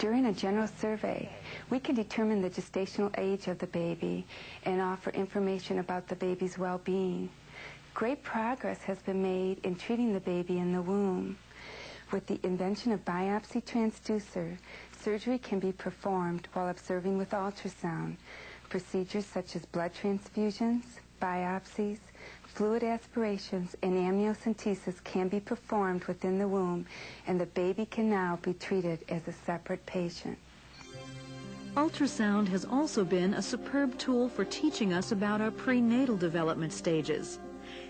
During a general survey, we can determine the gestational age of the baby and offer information about the baby's well-being. Great progress has been made in treating the baby in the womb. With the invention of biopsy transducer, surgery can be performed while observing with ultrasound. Procedures such as blood transfusions, biopsies, fluid aspirations, and amniocentesis can be performed within the womb, and the baby can now be treated as a separate patient. Ultrasound has also been a superb tool for teaching us about our prenatal development stages.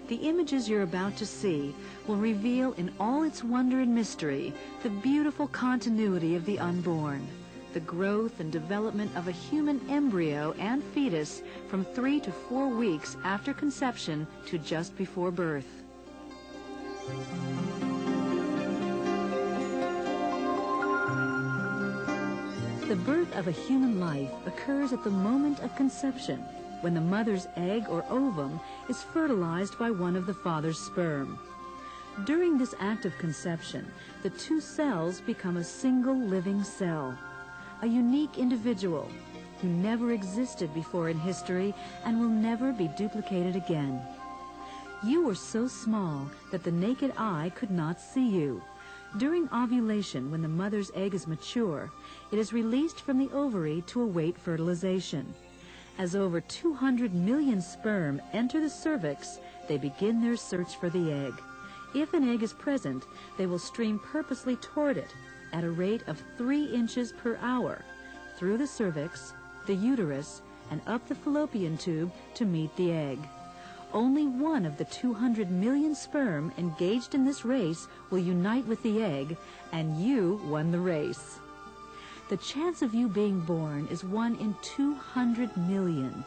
The images you're about to see will reveal in all its wonder and mystery the beautiful continuity of the unborn, the growth and development of a human embryo and fetus from three to four weeks after conception to just before birth. The birth of a human life occurs at the moment of conception when the mother's egg or ovum is fertilized by one of the father's sperm. During this act of conception, the two cells become a single living cell, a unique individual who never existed before in history and will never be duplicated again. You were so small that the naked eye could not see you. During ovulation, when the mother's egg is mature, it is released from the ovary to await fertilization. As over 200 million sperm enter the cervix, they begin their search for the egg. If an egg is present, they will stream purposely toward it at a rate of 3 inches per hour through the cervix, the uterus, and up the fallopian tube to meet the egg. Only one of the 200 million sperm engaged in this race will unite with the egg, and you won the race. The chance of you being born is one in 200 million.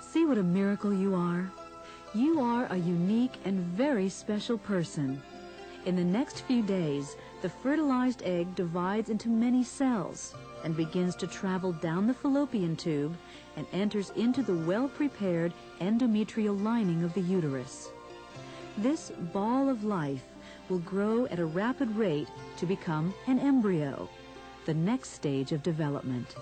See what a miracle you are? You are a unique and very special person. In the next few days, the fertilized egg divides into many cells and begins to travel down the fallopian tube and enters into the well-prepared endometrial lining of the uterus. This ball of life will grow at a rapid rate to become an embryo, the next stage of development.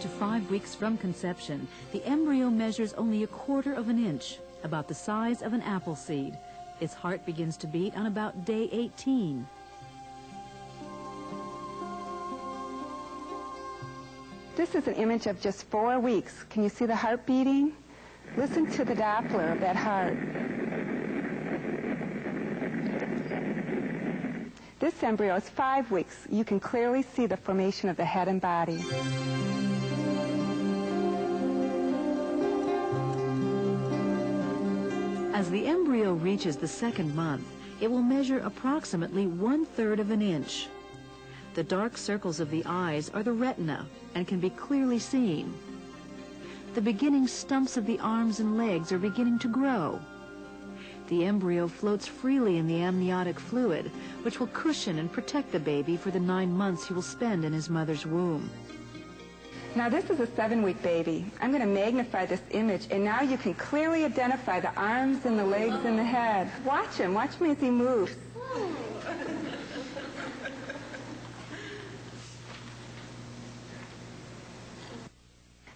To five weeks from conception, the embryo measures only a quarter of an inch, about the size of an apple seed. Its heart begins to beat on about day 18. This is an image of just four weeks. Can you see the heart beating? Listen to the Doppler of that heart. This embryo is five weeks. You can clearly see the formation of the head and body. As the embryo reaches the second month, it will measure approximately one-third of an inch. The dark circles of the eyes are the retina and can be clearly seen. The beginning stumps of the arms and legs are beginning to grow. The embryo floats freely in the amniotic fluid, which will cushion and protect the baby for the nine months he will spend in his mother's womb. Now this is a seven-week baby. I'm going to magnify this image, and now you can clearly identify the arms and the legs and the head. Watch him. Watch me as he moves.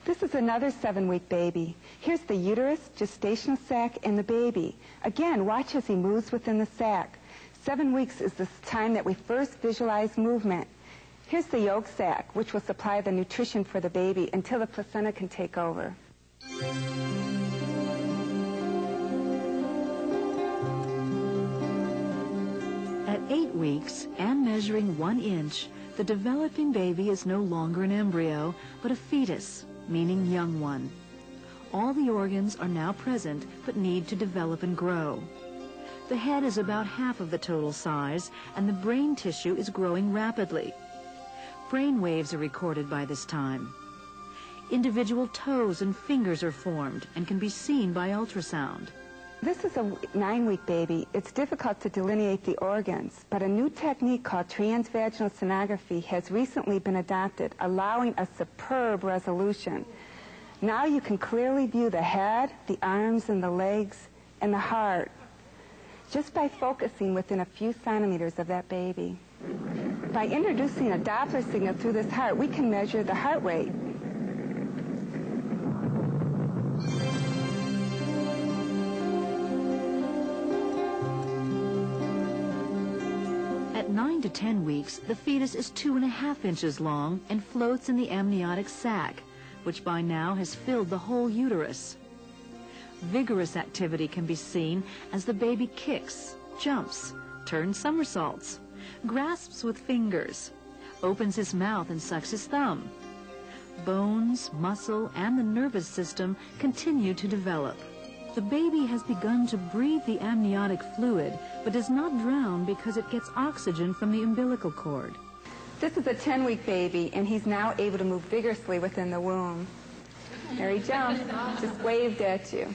This is another seven-week baby. Here's the uterus, gestational sac, and the baby. Again, watch as he moves within the sac. Seven weeks is the time that we first visualize movement. Here's the yolk sac, which will supply the nutrition for the baby until the placenta can take over. At eight weeks and measuring one inch, the developing baby is no longer an embryo, but a fetus, meaning young one. All the organs are now present, but need to develop and grow. The head is about half of the total size, and the brain tissue is growing rapidly. Brain waves are recorded by this time. Individual toes and fingers are formed and can be seen by ultrasound. This is a nine-week baby. It's difficult to delineate the organs, but a new technique called transvaginal sonography has recently been adopted, allowing a superb resolution. Now you can clearly view the head, the arms, and the legs, and the heart just by focusing within a few centimeters of that baby. By introducing a Doppler signal through this heart, we can measure the heart rate. At 9 to 10 weeks, the fetus is two and a half inches long and floats in the amniotic sac, which by now has filled the whole uterus. Vigorous activity can be seen as the baby kicks, jumps, turns somersaults, grasps with fingers, opens his mouth and sucks his thumb. Bones, muscle, and the nervous system continue to develop. The baby has begun to breathe the amniotic fluid, but does not drown because it gets oxygen from the umbilical cord. This is a 10-week baby, and he's now able to move vigorously within the womb. There he jumps, just waved at you.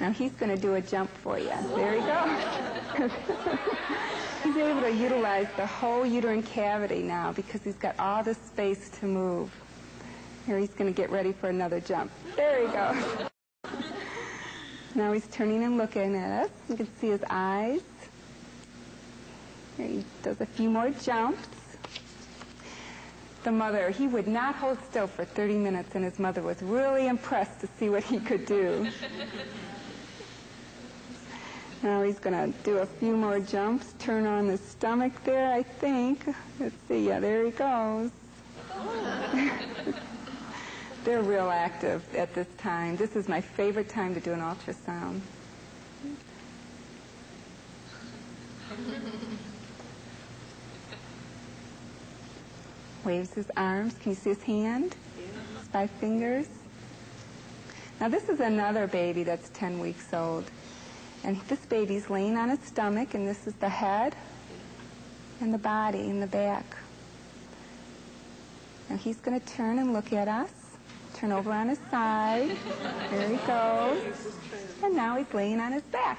Now he's going to do a jump for you. There he goes. he's able to utilize the whole uterine cavity now because he's got all the space to move. Here he's going to get ready for another jump. There he goes. Now he's turning and looking at us. You can see his eyes. Here he does a few more jumps the mother, he would not hold still for 30 minutes, and his mother was really impressed to see what he could do. Now he's going to do a few more jumps, turn on the stomach there, I think. Let's see, yeah, there he goes. They're real active at this time. This is my favorite time to do an ultrasound. waves his arms. Can you see his hand? His five fingers. Now this is another baby that's 10 weeks old. And this baby's laying on his stomach, and this is the head and the body in the back. Now he's going to turn and look at us. Turn over on his side. There he goes. And now he's laying on his back.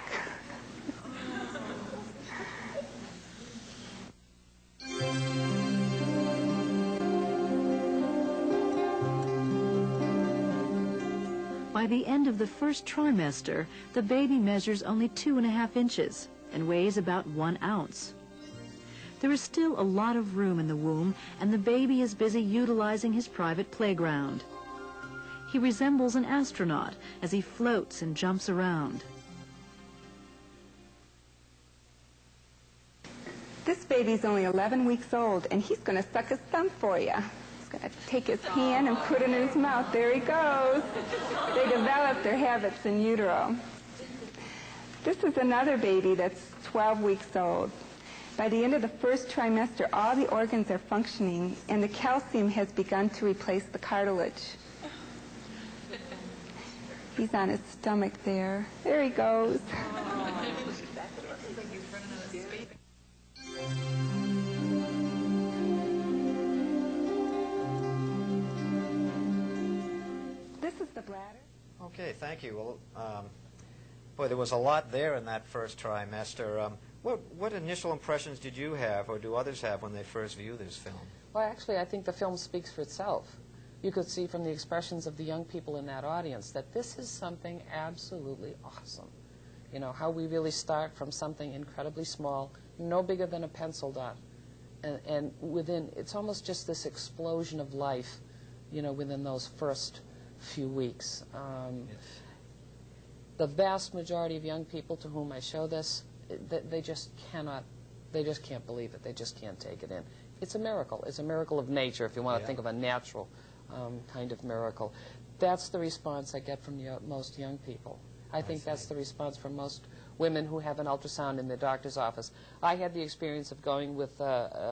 By the end of the first trimester, the baby measures only two and a half inches and weighs about one ounce. There is still a lot of room in the womb, and the baby is busy utilizing his private playground. He resembles an astronaut as he floats and jumps around. This baby's only 11 weeks old, and he's going to suck his thumb for you going to take his hand and put it in his mouth. There he goes. They develop their habits in utero. This is another baby that's 12 weeks old. By the end of the first trimester, all the organs are functioning, and the calcium has begun to replace the cartilage. He's on his stomach there. There he goes. Okay, thank you. Well, um, boy, there was a lot there in that first trimester. Um, what, what initial impressions did you have, or do others have, when they first view this film? Well, actually, I think the film speaks for itself. You could see from the expressions of the young people in that audience that this is something absolutely awesome. You know, how we really start from something incredibly small, no bigger than a pencil dot, and, and within, it's almost just this explosion of life, you know, within those first few weeks. Um, the vast majority of young people to whom I show this, they, they just cannot, they just can't believe it. They just can't take it in. It's a miracle. It's a miracle of nature, if you want to think of a natural um, kind of miracle. That's the response I get from most young people. I, I think see. that's the response from most women who have an ultrasound in the doctor's office. I had the experience of going with uh,